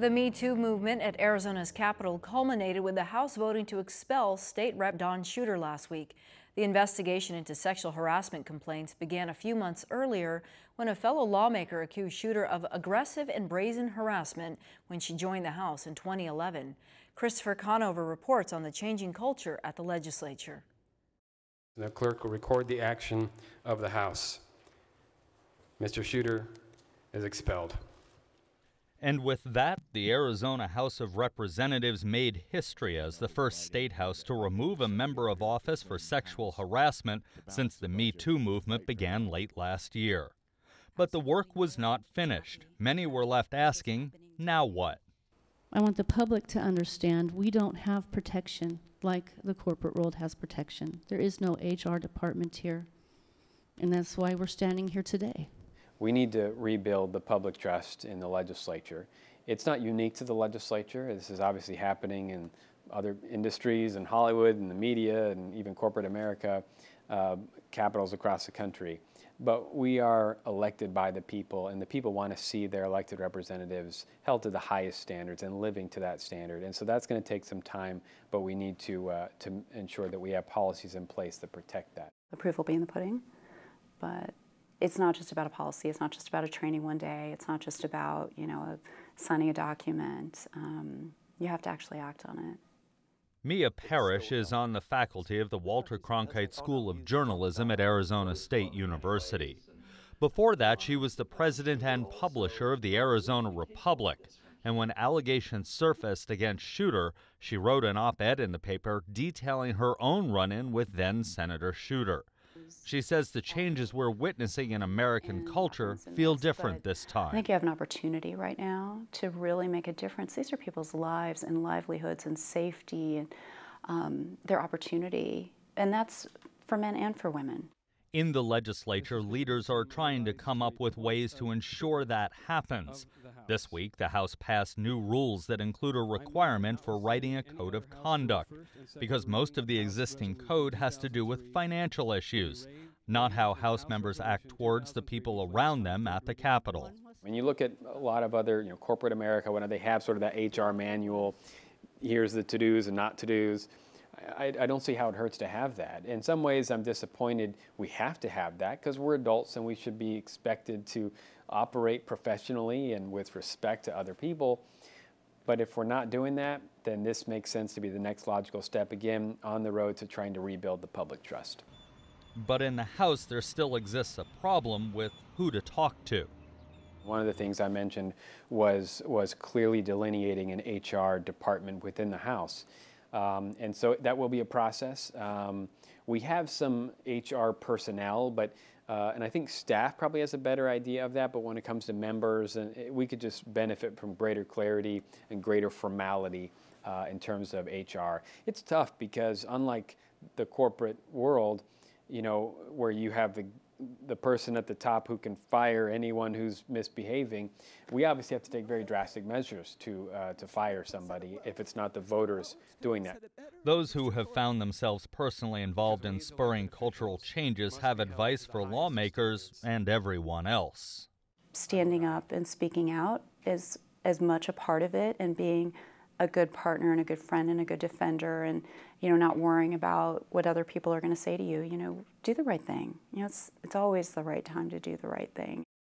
The Me Too movement at Arizona's Capitol culminated with the House voting to expel State Rep Don Shooter last week. The investigation into sexual harassment complaints began a few months earlier when a fellow lawmaker accused Shooter of aggressive and brazen harassment when she joined the House in 2011. Christopher Conover reports on the changing culture at the legislature. The clerk will record the action of the House. Mr. Shooter is expelled. And with that, the Arizona House of Representatives made history as the first state house to remove a member of office for sexual harassment since the Me Too movement began late last year. But the work was not finished. Many were left asking, now what? I want the public to understand we don't have protection like the corporate world has protection. There is no HR department here. And that's why we're standing here today. We need to rebuild the public trust in the legislature. It's not unique to the legislature. This is obviously happening in other industries and Hollywood and the media and even corporate America, uh, capitals across the country. But we are elected by the people, and the people want to see their elected representatives held to the highest standards and living to that standard. And so that's going to take some time, but we need to, uh, to ensure that we have policies in place that protect that. The proof will be in the pudding, but it's not just about a policy. It's not just about a training one day. It's not just about, you know, signing a document. Um, you have to actually act on it. Mi-Ai Parrish is on the faculty of the Walter Cronkite School of Journalism at Arizona State University. Before that, she was the president and publisher of the Arizona Republic. And when allegations surfaced against Shooter, she wrote an op ed in the paper detailing her own run in with then Senator Shooter. She says the changes we're witnessing in American culture feel different this time. I think you have an opportunity right now to really make a difference. These are people's lives and livelihoods and safety and um, their opportunity. And that's for men and for women. In the legislature, leaders are trying to come up with ways to ensure that happens. This week, the House passed new rules that include a requirement for writing a code of conduct, because most of the existing code has to do with financial issues, not how House members act towards the people around them at the Capitol. When you look at a lot of other, you know, corporate America, when they have sort of that HR manual, here's the to-dos and not to-dos, I, I, don't see how it hurts to have that. In some ways, I'm disappointed we have to have that because we're adults and we should be expected to operate professionally and with respect to other people. But if we're not doing that, then this makes sense to be the next logical step again on the road to trying to rebuild the public trust. But in the House, there still exists a problem with who to talk to. One of the things I mentioned was, was clearly delineating an HR department within the House. Um, and so that will be a process. Um, we have some HR personnel, but uh, and I think staff probably has a better idea of that. But when it comes to members, and it, we could just benefit from greater clarity and greater formality uh, in terms of HR. It's tough because unlike the corporate world, you know, where you have the the person at the top who can fire anyone who's misbehaving, we obviously have to take very drastic measures to, uh, to fire somebody if it's not the voters doing that. Those who have found themselves personally involved in spurring cultural changes have advice for lawmakers and everyone else. Standing up and speaking out is as much a part of it and being a good partner and a good friend and a good defender and you know not worrying about what other people are going to say to you you know do the right thing. You know it's it's always the right time to do the right thing